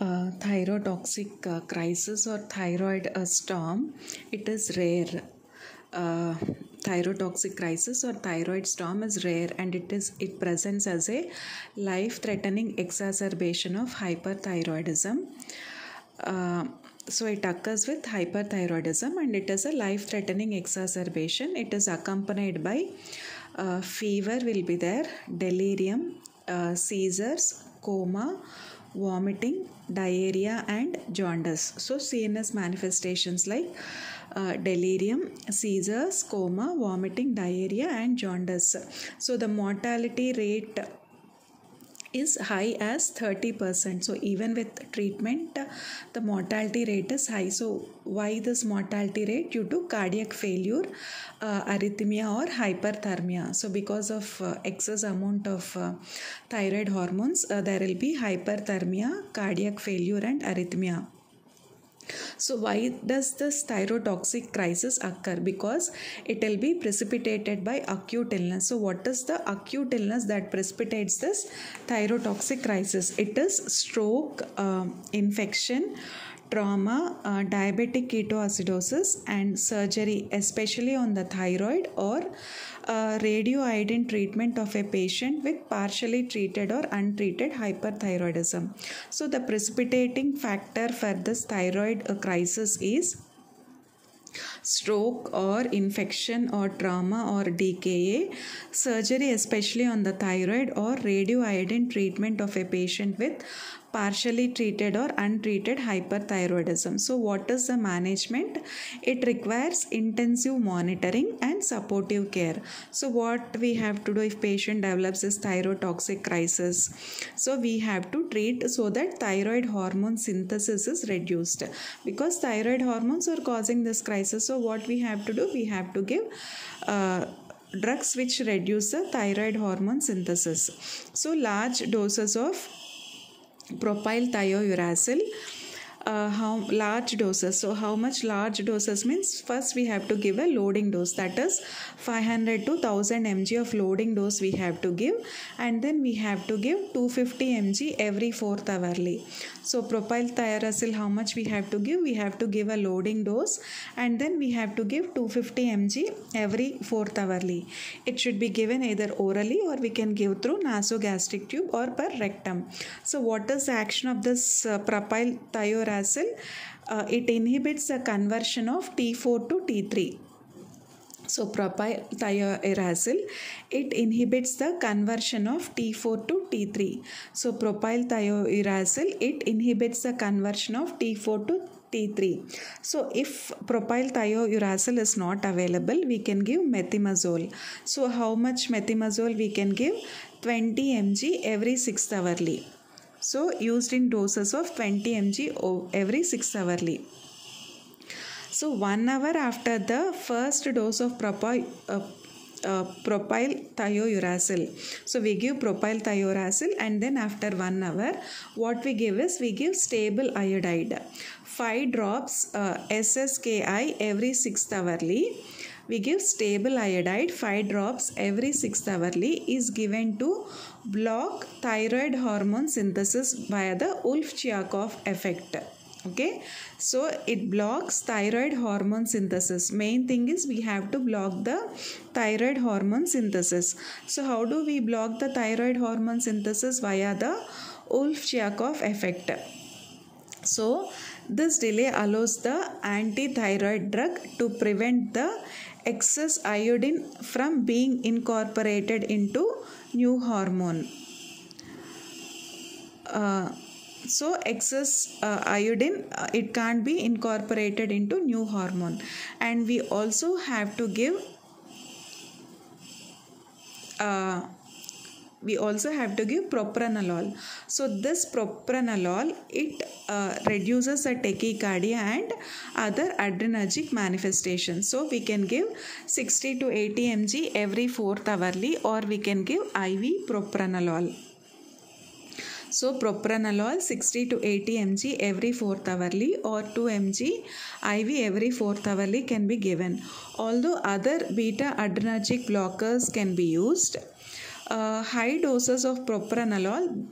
uh, thyrotoxic uh, crisis or thyroid uh, storm, it is rare. Uh, thyrotoxic crisis or thyroid storm is rare and it is it presents as a life threatening exacerbation of hyperthyroidism. Uh, so it occurs with hyperthyroidism and it is a life threatening exacerbation. It is accompanied by uh, fever will be there delirium uh, seizures coma vomiting diarrhea and jaundice so cns manifestations like uh, delirium, seizures, coma, vomiting, diarrhea, and jaundice. So the mortality rate is high as 30% so even with treatment the mortality rate is high. So why this mortality rate? Due to cardiac failure uh, arrhythmia or hyperthermia. So because of uh, excess amount of uh, thyroid hormones uh, there will be hyperthermia cardiac failure and arrhythmia so why does this thyrotoxic crisis occur? Because it will be precipitated by acute illness. So what is the acute illness that precipitates this thyrotoxic crisis? It is stroke, uh, infection, trauma, uh, diabetic ketoacidosis and surgery especially on the thyroid or uh, radioiodine treatment of a patient with partially treated or untreated hyperthyroidism. So the precipitating factor for this thyroid uh, crisis is stroke or infection or trauma or DKA, surgery especially on the thyroid or radioiodine treatment of a patient with partially treated or untreated hyperthyroidism. So, what is the management? It requires intensive monitoring and supportive care. So, what we have to do if patient develops this thyrotoxic crisis? So, we have to treat so that thyroid hormone synthesis is reduced because thyroid hormones are causing this crisis. So, what we have to do? We have to give. Uh, drugs which reduce the thyroid hormone synthesis. So, large doses of propyl thiouracil uh, how large doses. So how much large doses means first we have to give a loading dose. That is 500 to 1000 mg of loading dose we have to give. And then we have to give 250 mg every fourth hourly. So propyl thiouracil how much we have to give? We have to give a loading dose. And then we have to give 250 mg every fourth hourly. It should be given either orally or we can give through nasogastric tube or per rectum. So what is the action of this uh, propyl uh, it inhibits the conversion of T4 to T3. So propylthiouracil, it inhibits the conversion of T4 to T3. So propylthiouracil, it inhibits the conversion of T4 to T3. So if propyl thiouracil is not available, we can give methimazole. So how much methimazole we can give? 20 mg every 6 hourly. So used in doses of 20 mg every 6 hourly. So one hour after the first dose of propyl, uh, uh, propyl thiouracil. So we give propyl thiouracil and then after one hour what we give is we give stable iodide. 5 drops uh, SSKI every 6th hourly. We give stable iodide 5 drops every 6th hourly is given to block thyroid hormone synthesis via the Wolff-Chaikoff effect. Okay? So it blocks thyroid hormone synthesis. Main thing is we have to block the thyroid hormone synthesis. So how do we block the thyroid hormone synthesis via the Wolff-Chaikoff effect? So this delay allows the anti-thyroid drug to prevent the excess iodine from being incorporated into new hormone. Uh, so excess uh, iodine uh, it can't be incorporated into new hormone. And we also have to give uh, we also have to give propranolol. So this propranolol it uh, reduces the tachycardia and other adrenergic manifestations. So we can give 60 to 80 mg every fourth hourly or we can give iv propranolol. So propranolol 60 to 80 mg every fourth hourly or 2 mg IV every fourth hourly can be given. Although other beta adrenergic blockers can be used, uh, high doses of propranolol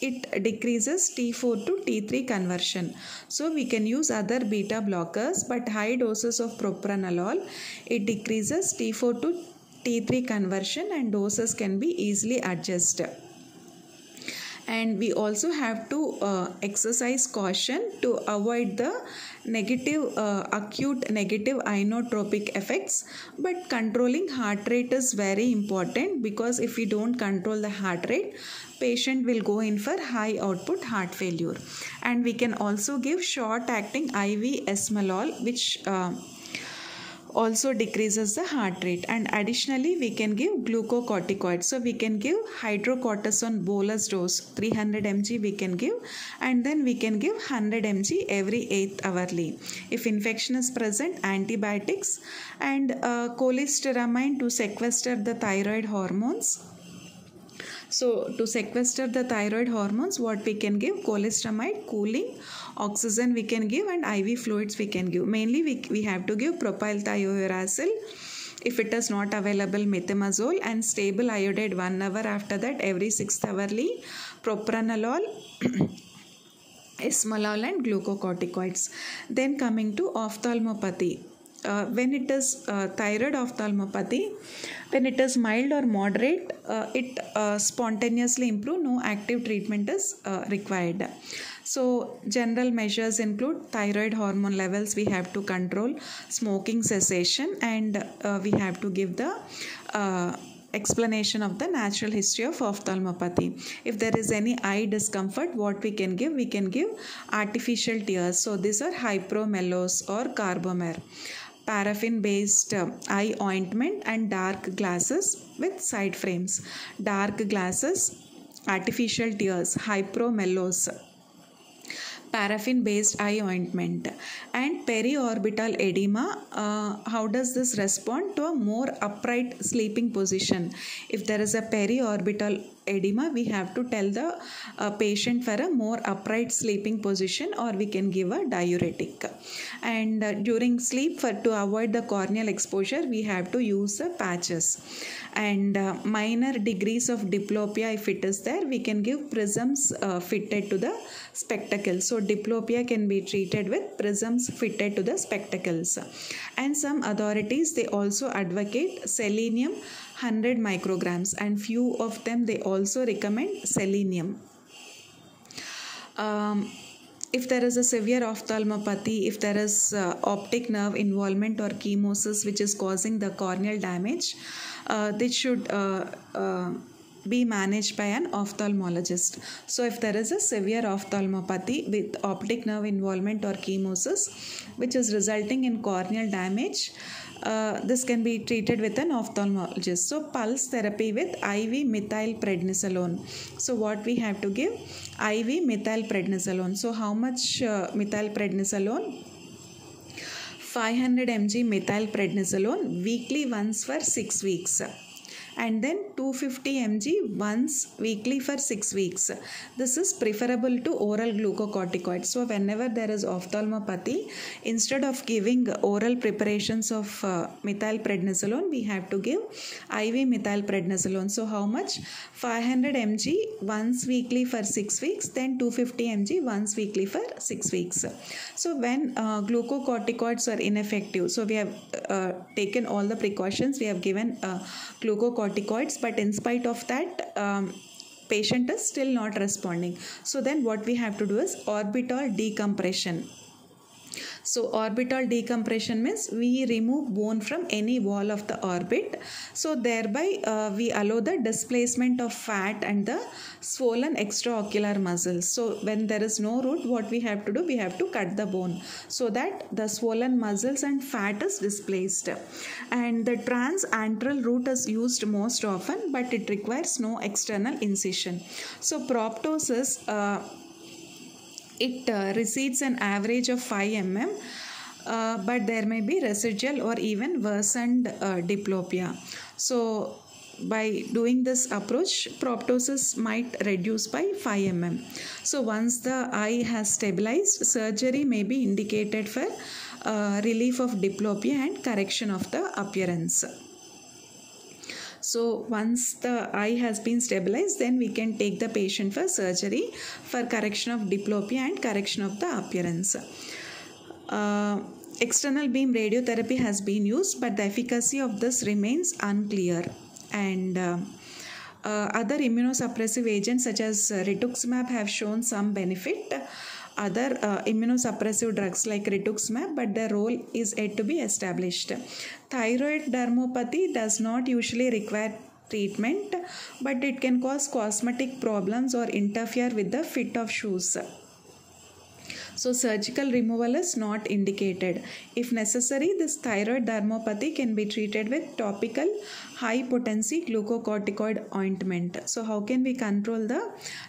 it decreases T4 to T3 conversion. So we can use other beta blockers but high doses of propranolol it decreases T4 to T3 conversion and doses can be easily adjusted and we also have to uh, exercise caution to avoid the negative uh, acute negative inotropic effects. But controlling heart rate is very important because if we don't control the heart rate patient will go in for high output heart failure. And we can also give short acting iv esmolol which uh, also decreases the heart rate. And additionally we can give glucocorticoids so we can give hydrocortisone bolus dose 300 mg we can give. And then we can give 100 mg every 8th hourly. If infection is present antibiotics and uh, cholestyramine to sequester the thyroid hormones so to sequester the thyroid hormones, what we can give? Cholestyramine, cooling, oxygen we can give and IV fluids we can give. Mainly we, we have to give propyl thiouracil if it is not available methimazole and stable iodide 1 hour after that every 6th hourly propranolol esmolol and glucocorticoids then coming to ophthalmopathy uh, when it is uh, thyroid ophthalmopathy when it is mild or moderate uh, it uh, spontaneously improve no active treatment is uh, required. So general measures include thyroid hormone levels we have to control smoking cessation and uh, we have to give the explanation of the natural history of ophthalmopathy. If there is any eye discomfort what we can give? We can give artificial tears. So these are hypromellose or carbomer paraffin based uh, eye ointment and dark glasses with side frames. Dark glasses artificial tears hypromellose paraffin based eye ointment and periorbital edema uh, how does this respond to a more upright sleeping position? If there is a periorbital edema we have to tell the uh, patient for a more upright sleeping position or we can give a diuretic. And uh, during sleep for to avoid the corneal exposure we have to use patches. And uh, minor degrees of diplopia if it is there we can give prisms uh, fitted to the spectacles. So diplopia can be treated with prisms fitted to the spectacles. And some authorities they also advocate selenium 100 micrograms and few of them they also recommend selenium um, if there is a severe ophthalmopathy, if there is uh, optic nerve involvement or chemosis which is causing the corneal damage, uh, this should uh, uh, be managed by an ophthalmologist. So, if there is a severe ophthalmopathy with optic nerve involvement or chemosis which is resulting in corneal damage, uh, this can be treated with an ophthalmologist. So, pulse therapy with IV methylprednisolone. So, what we have to give? IV methylprednisolone. So, how much uh, methylprednisolone? 500 mg methylprednisolone weekly once for 6 weeks and then 250 mg once weekly for 6 weeks. This is preferable to oral glucocorticoids. So whenever there is ophthalmopathy, instead of giving oral preparations of uh, methylprednisolone, we have to give IV methylprednisolone. So how much? 500 mg once weekly for 6 weeks, then 250 mg once weekly for 6 weeks. So when uh, glucocorticoids are ineffective, so we have uh, taken all the precautions, we have given uh, glucocorticoids corticoids but in spite of that um, patient is still not responding. So then what we have to do is orbital decompression so orbital decompression means we remove bone from any wall of the orbit. So thereby uh, we allow the displacement of fat and the swollen extraocular muscles. So when there is no root, what we have to do, we have to cut the bone so that the swollen muscles and fat is displaced. And the transantral route is used most often, but it requires no external incision. So proptosis. Uh, it uh, recedes an average of 5 mm uh, but there may be residual or even worsened uh, diplopia. So by doing this approach proptosis might reduce by 5 mm so once the eye has stabilized surgery may be indicated for uh, relief of diplopia and correction of the appearance So once the eye has been stabilized, then we can take the patient for surgery for correction of diplopia and correction of the appearance. Uh, external beam radiotherapy has been used, but the efficacy of this remains unclear. And uh, uh, other immunosuppressive agents such as rituximab have shown some benefit other uh, immunosuppressive drugs like rituximab, but their role is yet to be established. Thyroid dermopathy does not usually require treatment, but it can cause cosmetic problems or interfere with the fit of shoes. So surgical removal is not indicated. If necessary, this thyroid dermopathy can be treated with topical high potency glucocorticoid ointment. So how can we control the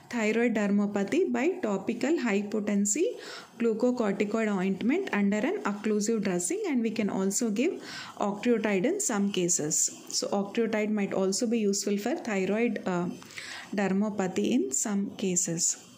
thyroid dermopathy by topical high potency glucocorticoid ointment under an occlusive dressing and we can also give octreotide in some cases. So octreotide might also be useful for thyroid uh, dermopathy in some cases.